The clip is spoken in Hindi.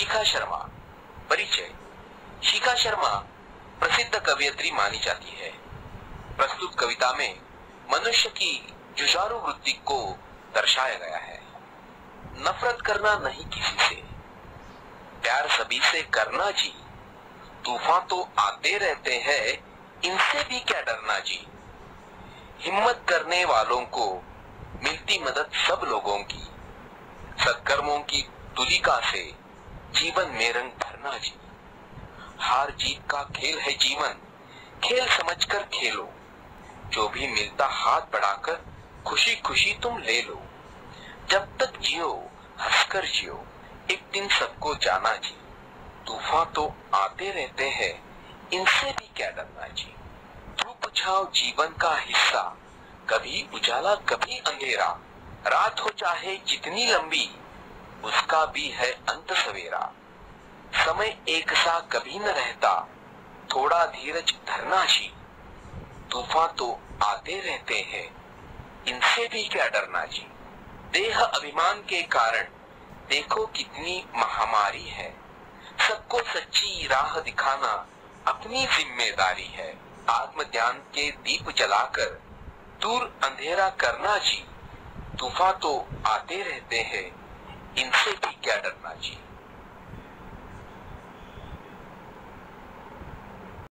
शिखा शर्मा। परिचय। शिखा शर्मा प्रसिद्ध कवियत्री मानी जाती है। प्रस्तुत कविता में मनुष्य की जुझारू वृत्ति को दर्शाया गया है। नफरत करना नहीं किसी से। प्यार सभी से करना जी। तूफ़ान तो आते रहते हैं, इनसे भी क्या डरना जी? हिम्मत करने वालों को मिलती मदद सब लोगों की। सत्कर्मों की तुलिका से जीवन में रंग भरना जी। हार जीत का खेल है जीवन। खेल समझकर खेलो। जो भी मिलता हाथ बढ़ाकर खुशी खुशी तुम ले लो। जब तक जियो, हंसकर जियो। एक दिन सबको जाना जी। तूफ़ान तो आते रहते हैं। इनसे भी क्या डरना जी। धूप छाव जीवन का हिस्सा। कभी उजाला, कभी अंधेरा। रात हो चाहे जितनी लंबी। उसका भी है अंत सवेरा। समय एक सा कभी न रहता, थोड़ा धीरज धरना जी। तूफ़ान तो आते रहते हैं, इनसे भी क्या डरना जी? देह अभिमान के कारण देखो कितनी महामारी है। सबको सच्ची राह दिखाना अपनी ज़िम्मेदारी है। आत्म ज्ञान के दीप जलाकर दूर अंधेरा करना जी। तूफ़ान तो आते रहते हैं, इनसे